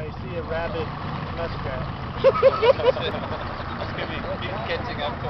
I see a rabbit muskrat. He's catching up to